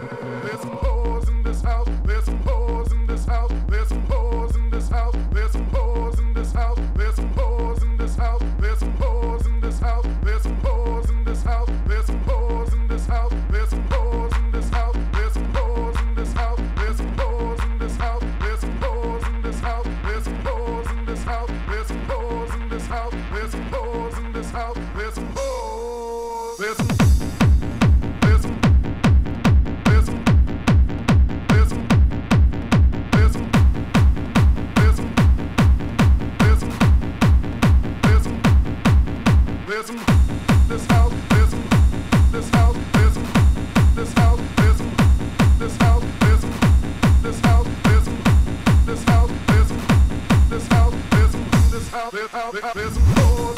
There's some holes in this house. There's some holes. There's more.